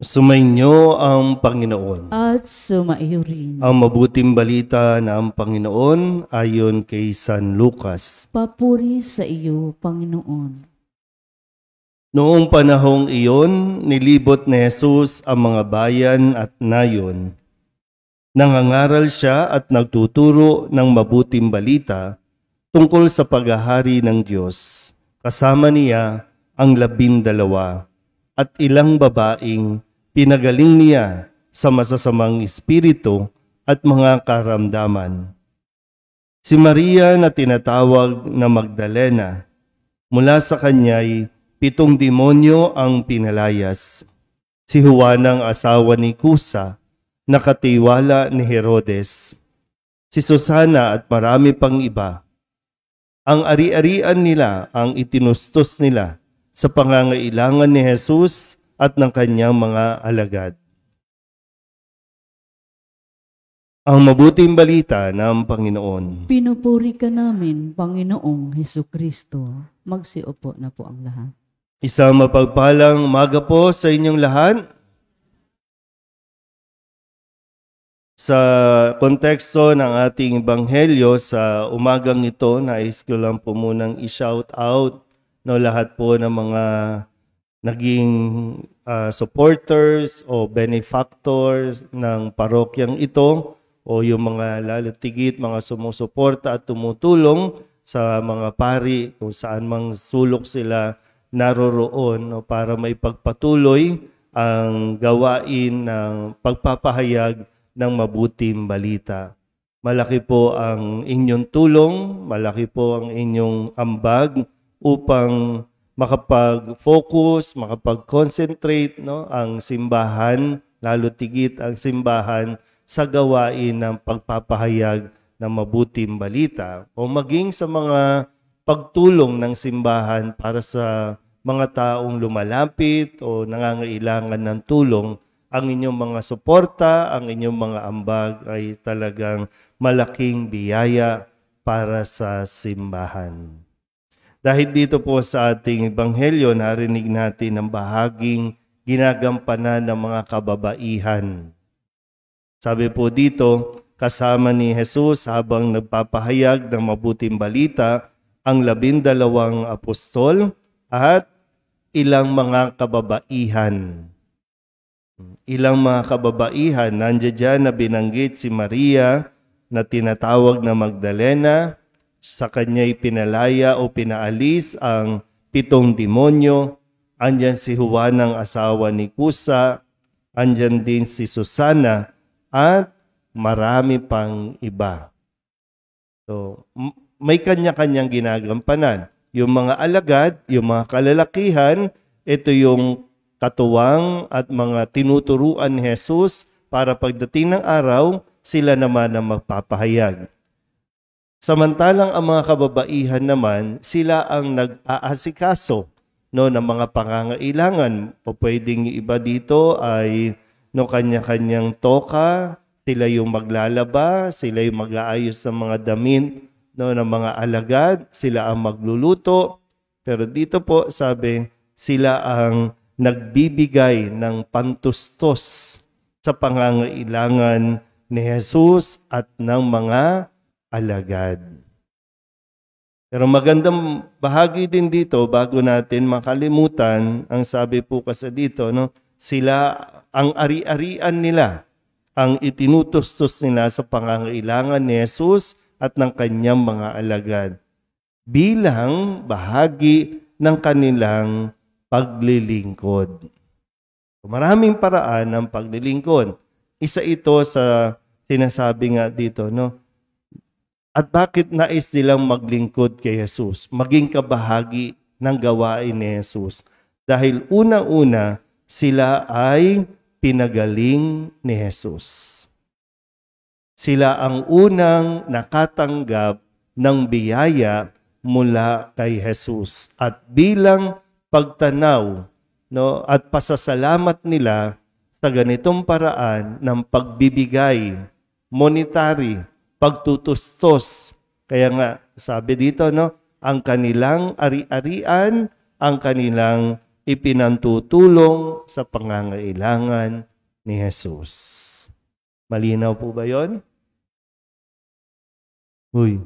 Sumainyo ang Panginoon. at sumaiyo rin. Ang mabuting balita ng Panginoon ayon kay San Lucas. Papuri sa iyo, Panginoon. Noong panahong iyon, nilibot ni Jesus ang mga bayan at nayon. Nangangaral siya at nagtuturo ng mabuting balita tungkol sa paghahari ng Diyos. Kasama niya ang labindalawa at ilang babaeng pinagaling niya sa masasamang espiritu at mga karamdaman. Si Maria na tinatawag na Magdalena, mula sa kanya'y pitong demonyo ang pinalayas. Si Juan ang asawa ni Kusa, nakatiwala ni Herodes. Si Susana at marami pang iba. Ang ari-arian nila ang itinustos nila sa pangangailangan ni Jesus at ng kanyang mga alagad. Ang mabuting balita ng Panginoon. Pinupuri ka namin, Panginoong Heso Kristo. Magsiupo na po ang lahat. Isang mapagpalang maga po sa inyong lahat. Sa konteksto ng ating ebanghelyo sa umagang ito, nais ko lang po munang i-shout out no, lahat po ng mga naging uh, supporters o benefactors ng parokyang ito o yung mga lalotigit, mga sumusuporta at tumutulong sa mga pari kung saan mang sulok sila naroroon no, para may pagpatuloy ang gawain ng pagpapahayag ng mabuting balita. Malaki po ang inyong tulong, malaki po ang inyong ambag upang makapag-focus, makapag-concentrate no, ang simbahan, lalo tigit ang simbahan sa gawain ng pagpapahayag ng mabuting balita o maging sa mga pagtulong ng simbahan para sa mga taong lumalapit o nangangailangan ng tulong ang inyong mga suporta, ang inyong mga ambag ay talagang malaking biyaya para sa simbahan. Dahil dito po sa ating ebanghelyo, narinig natin ang bahaging ginagampanan ng mga kababaihan. Sabi po dito, kasama ni Jesus habang nagpapahayag ng mabuting balita ang labindalawang apostol at ilang mga kababaihan. Ilang mga kababaihan, nandiyan na binanggit si Maria na tinatawag na Magdalena, sa kanya'y pinalaya o pinaalis ang pitong demonyo, andyan si Juan ang asawa ni Kusa, andyan din si Susana, at marami pang iba. So, may kanya-kanyang ginagampanan. Yung mga alagad, yung mga kalalakihan, ito yung katuwang at mga tinuturuan ni Jesus para pagdating ng araw, sila naman ang magpapahayag. Samantalang ang mga kababaihan naman, sila ang nag-aasikaso no, ng mga pangangailangan. Pwedeng iba dito ay no, kanya-kanyang toka, sila yung maglalaba, sila yung mag-aayos ng mga damit no, ng mga alagad, sila ang magluluto. Pero dito po sabi, sila ang nagbibigay ng pantustos sa pangangailangan ni Jesus at ng mga alagad. Pero magandang bahagi din dito bago natin makalimutan ang sabi po kasi dito no sila ang ari-arian nila ang itinutustos nila sa pangangailangan ni Jesus at ng kanyang mga alagad bilang bahagi ng kanilang paglilingkod. Maraming paraan ng paglilingkod. Isa ito sa sinasabi nga dito, no? At bakit nais nilang maglingkod kay Jesus? Maging kabahagi ng gawain ni Jesus. Dahil unang-una, sila ay pinagaling ni Jesus. Sila ang unang nakatanggap ng biyaya mula kay Jesus. At bilang pagtanaw no, at pasasalamat nila sa ganitong paraan ng pagbibigay, monetary, pagtutustos. Kaya nga, sabi dito, no, ang kanilang ari-arian, ang kanilang ipinantutulong sa pangangailangan ni Jesus. Malinaw po ba yon? Uy.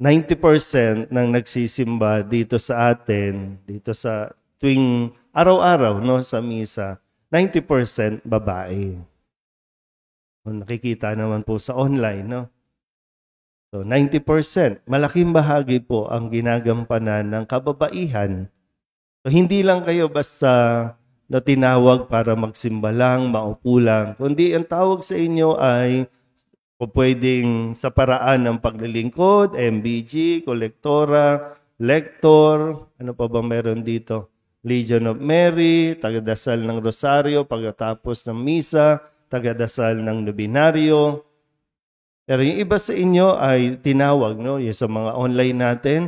90% ng nagsisimba dito sa atin, dito sa tuwing araw-araw no sa misa, 90% babae. Nakikita naman po sa online, no? So, 90%, malaking bahagi po ang ginagampanan ng kababaihan. So, hindi lang kayo basta na tinawag para magsimba lang, maupo lang, kundi ang tawag sa inyo ay pwedeng sa paraan ng paglilingkod, MBG, kolektora, lector, ano pa ba meron dito? Legion of Mary, tagadasal ng rosaryo pagkatapos ng misa, tagadasal ng nobinaryo, pero yung iba sa inyo ay tinawag, no? Yung sa mga online natin,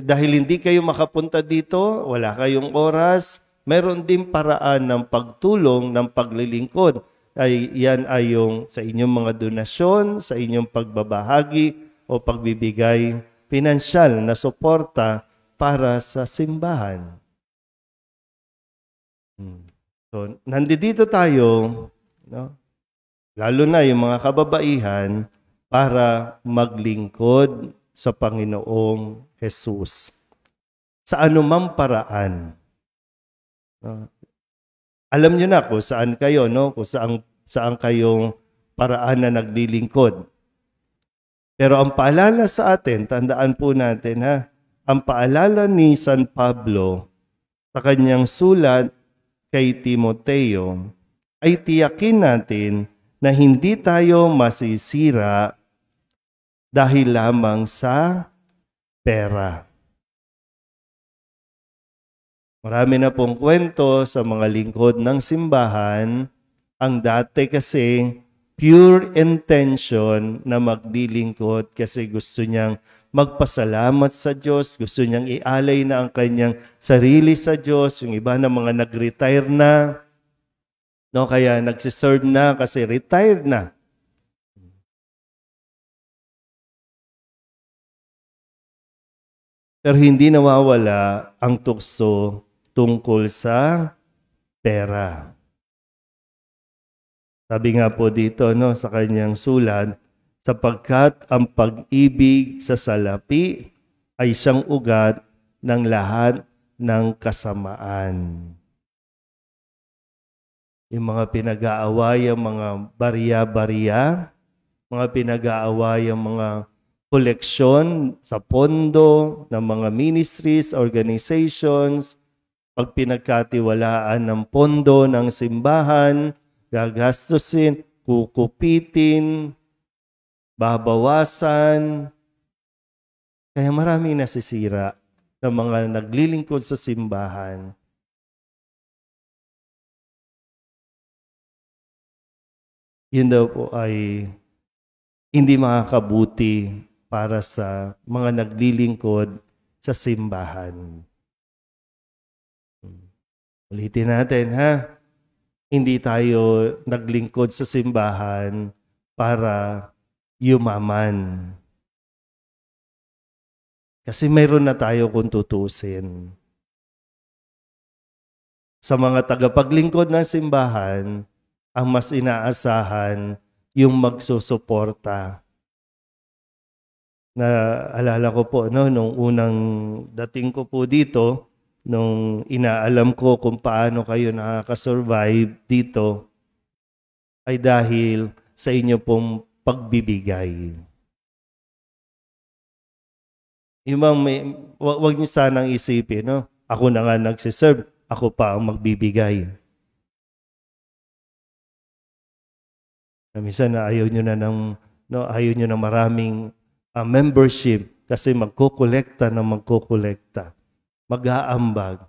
dahil hindi kayo makapunta dito, wala kayong oras, meron din paraan ng pagtulong, ng paglilingkod. Ay, yan ay yung sa inyong mga donasyon, sa inyong pagbabahagi o pagbibigay pinansyal na suporta para sa simbahan. Hmm. So, nandito tayo, no? lalo na yung mga kababaihan, para maglingkod sa Panginoong Jesus. Sa anumang paraan. Uh, alam niyo na kung saan kayo, no? Kung saan, saan kayong paraan na naglilingkod. Pero ang paalala sa atin, tandaan po natin ha, ang paalala ni San Pablo sa kanyang sulat kay Timoteo ay tiyakin natin na hindi tayo masisira dahil lamang sa pera. Marami na pong kwento sa mga lingkod ng simbahan. Ang dati kasi pure intention na maglilingkod kasi gusto niyang magpasalamat sa Diyos, gusto niyang ialay na ang kanyang sarili sa Diyos, yung iba na mga nag-retire na, no, kaya nagsiserve na kasi retired na. Pero hindi nawawala ang tukso tungkol sa pera. Sabi nga po dito no, sa kanyang sulat, sapagkat ang pag-ibig sa salapi ay siyang ugat ng lahat ng kasamaan. Yung mga pinag-aaway, mga bariya-bariya, mga pinag-aaway, mga koleksyon sa pondo ng mga ministries, organizations, pag pinagkatiwalaan ng pondo ng simbahan, gagastusin, kukupitin, babawasan. Kaya maraming nasisira ng mga naglilingkod sa simbahan. Yun daw po ay hindi makakabuti para sa mga naglilingkod sa simbahan. Ulitin natin ha. Hindi tayo naglingkod sa simbahan para yumaman. Kasi mayroon na tayo kung tutusin. Sa mga tagapaglingkod ng simbahan, ang mas inaasahan yung magsusuporta na alala ko po no nung unang dating ko po dito nung inaalam ko kung paano kayo nakaka-survive dito ay dahil sa inyo pong pagbibigay. Yung bang may, wag, wag niyo sanang isipin, no? Ako na nga nagsiserve, ako pa ang magbibigay. Minsan na ayaw niyo na ng no, ayaw niyo na maraming uh, membership kasi magkukolekta na magkukolekta. Mag-aambag.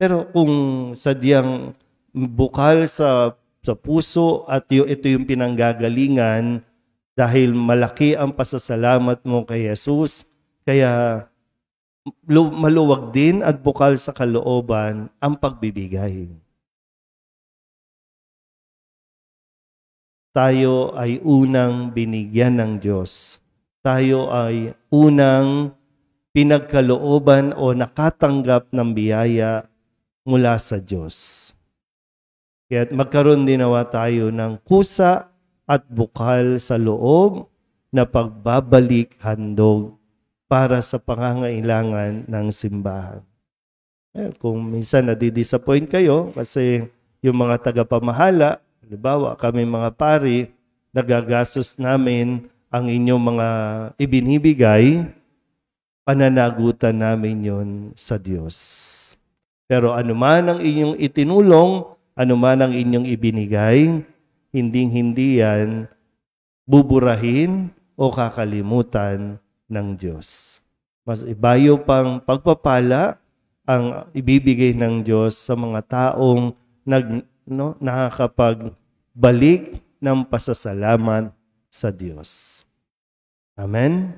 Pero kung sadyang bukal sa sa puso at yung, ito yung pinanggagalingan dahil malaki ang pasasalamat mo kay Jesus, kaya maluwag din at bukal sa kalooban ang pagbibigay. Tayo ay unang binigyan ng Diyos tayo ay unang pinagkalooban o nakatanggap ng biyaya mula sa Diyos. Kaya magkaroon din nawa tayo ng kusa at bukal sa loob na pagbabalik handog para sa pangangailangan ng simbahan. Kung minsan nadidisappoint kayo kasi yung mga tagapamahala, halimbawa kami mga pari, nagagastos namin ang inyong mga ibinibigay, pananagutan namin yon sa Diyos. Pero anuman ang inyong itinulong, anuman ang inyong ibinigay, hinding-hindi yan buburahin o kakalimutan ng Diyos. Mas ibayo pang pagpapala ang ibibigay ng Diyos sa mga taong nag, no, nakakapagbalik ng pasasalamat sa Diyos. Amen?